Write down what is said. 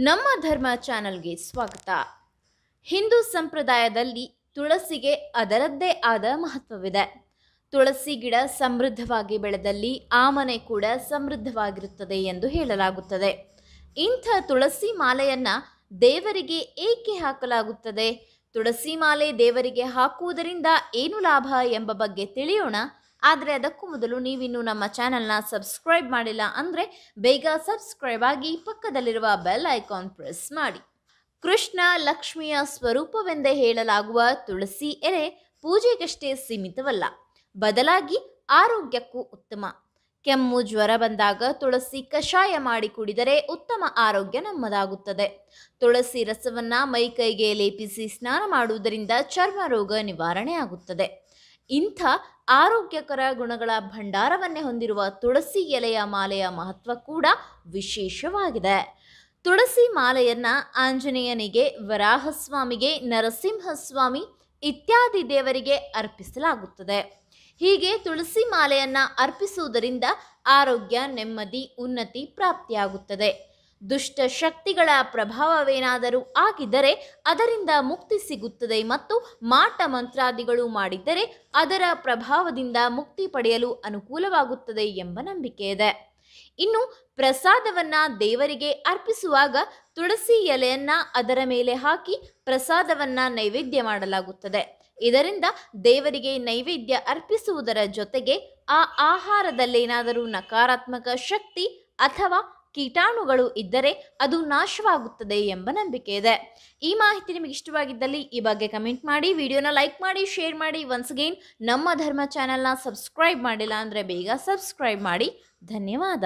ನಮ್ಮ ಧರ್ಮ ಚಾನಲ್ಗೆ ಸ್ವಾಗತ. ಹಿಂದೂ ಸಂಪ್ರದಾಯದಲ್ಲಿ ತುಳಸಿಗೆ ಅದರದ್ದೇ ಆದ ಮಹತ್ವವಿದೆ. ತುಳಸಿ ಗಿಡ ಸಮೃದ್ಧವಾಗಿ ಬೆಳೆದಲ್ಲಿ ಆ ಮನೆ ಕೂಡ ಸಮೃದ್ಧವಾಗಿರುತ್ತದೆ ಎಂದು ಹೇಳಲಾಗುತ್ತದೆ. ಇಂಥ ತುಳಸಿ ಮಾಲೆಯನ್ನ ದೇವರಿಗೆ ಏಕೆ ಹಾಕಲಾಗುತ್ತದೆ? ತುಳಸಿ ಮಾಲೆ ದೇವರಿಗೆ ಹಾಕುವುದರಿಂದ ಏನು ಲಾಭ ಎಂಬ ಬಗ್ಗೆ ತಿಳಿಯೋಣ. ಆದರೆ ಅದಕ್ಕೂ ಮೊದಲು ನೀವಿನ್ನು ನಮ್ಮ ಚಾನೆಲ್ನ ಸಬ್ಸ್ಕ್ರೈಬ್ ಮಾಡಿಲ್ಲ ಅಂದರೆ ಬೇಗ ಸಬ್ಸ್ಕ್ರೈಬ್ ಆಗಿ ಪಕ್ಕದಲ್ಲಿರುವ ಬೆಲ್ ಐಕಾನ್ ಪ್ರೆಸ್ ಮಾಡಿ. ಕೃಷ್ಣ ಲಕ್ಷ್ಮಿಯ ಸ್ವರೂಪವೆಂದೇ ಹೇಳಲಾಗುವ ತುಳಸಿ ಎಲೆ ಪೂಜೆಗಷ್ಟೇ ಸೀಮಿತವಲ್ಲ. ಬದಲಾಗಿ ಆರೋಗ್ಯಕ್ಕೂ ಉತ್ತಮ. ಕೆಮ್ಮು ಜ್ವರ ಬಂದಾಗ ತುಳಸಿ ಕಷಾಯ ಮಾಡಿ ಕುಡಿದರೆ ಉತ್ತಮ ಆರೋಗ್ಯ ನಮ್ಮದಾಗುತ್ತದೆ. ತುಳಸಿ ರಸವನ್ನ ಮೈಕೈಗೆ ಲೇಪಿಸಿ ಸ್ನಾನ ಮಾಡುವುದರಿಂದ ಚರ್ಮ ರೋಗ ನಿವಾರಣೆ ಆಗುತ್ತದೆ ಇಂಥ ಆರೋಗ್ಯಕರ ಗುಣಗಳ ಭಂಡಾರವನ್ನೇ ಹೊಂದಿರುವ ತುಳಸಿ ಎಲೆಯ ಮಾಲೆಯ ಮಹತ್ವ ಕೂಡ ವಿಶೇಷವಾಗಿದೆ. ತುಳಸಿ ಮಾಲೆಯನ್ನ ಆಂಜನೇಯನಿಗೆ, ವರಾಹಸ್ವಾಮಿಗೆ, ನರಸಿಂಹಸ್ವಾಮಿ ಇತ್ಯಾದಿ ದೇವರಿಗೆ ಅರ್ಪಿಸಲಾಗುತ್ತದೆ. ಹೀಗೆ ತುಳಸಿ ಮಾಲೆಯನ್ನ ಅರ್ಪಿಸುವುದರಿಂದ ಆರೋಗ್ಯ, ನೆಮ್ಮದಿ, ಉನ್ನತಿ, ಪ್ರಾಪ್ತಿಯಾಗುತ್ತದೆ. ದುಷ್ಟ ಶಕ್ತಿಗಳ ಪ್ರಭಾವವೇನಾದರೂ ಆಗಿದ್ದರೆ ಅದರಿಂದ ಮುಕ್ತಿ ಸಿಗುತ್ತದೆ ಮತ್ತು ಮಾಟ ಮಂತ್ರಾದಿಗಳು ಮಾಡಿದ್ದರೆ ಅದರ ಪ್ರಭಾವದಿಂದ ಮುಕ್ತಿ ಪಡೆಯಲು ಅನುಕೂಲವಾಗುತ್ತದೆ ಎಂಬ ನಂಬಿಕೆ ಇದೆ. ಇನ್ನು ಪ್ರಸಾದವನ್ನ ದೇವರಿಗೆ ಅರ್ಪಿಸುವಾಗ ತುಳಸಿ ಎಲೆಯನ್ನ ಅದರ ಮೇಲೆ ಹಾಕಿ ಪ್ರಸಾದವನ್ನ ನೈವೇದ್ಯ ಮಾಡಲಾಗುತ್ತದೆ. ಇದರಿಂದ ದೇವರಿಗೆ ನೈವೇದ್ಯ ಅರ್ಪಿಸುವುದರ ಜೊತೆಗೆ ಆ ಆಹಾರದಲ್ಲೇನಾದರೂ ನಕಾರಾತ್ಮಕ ಶಕ್ತಿ ಅಥವಾ ಕೀಟಾಣುಗಳು ಇದ್ದರೆ ಅದು ನಾಶವಾಗುತ್ತದೆ ಎಂಬ ನಂಬಿಕೆ ಇದೆ. ಈ ಮಾಹಿತಿ ನಿಮಗೆ ಇಷ್ಟವಾಗಿದ್ದಲ್ಲಿ ಈ ಬಗ್ಗೆ ಕಮೆಂಟ್ ಮಾಡಿ, ವಿಡಿಯೋನ ಲೈಕ್ ಮಾಡಿ, ಶೇರ್ ಮಾಡಿ. ಒನ್ಸ್ ಅಗೇನ್ ನಮ್ಮ ಧರ್ಮ ಚಾನೆಲ್ನ ಸಬ್ಸ್ಕ್ರೈಬ್ ಮಾಡಿಲ್ಲ ಅಂದರೆ ಬೇಗ ಸಬ್ಸ್ಕ್ರೈಬ್ ಮಾಡಿ. ಧನ್ಯವಾದ.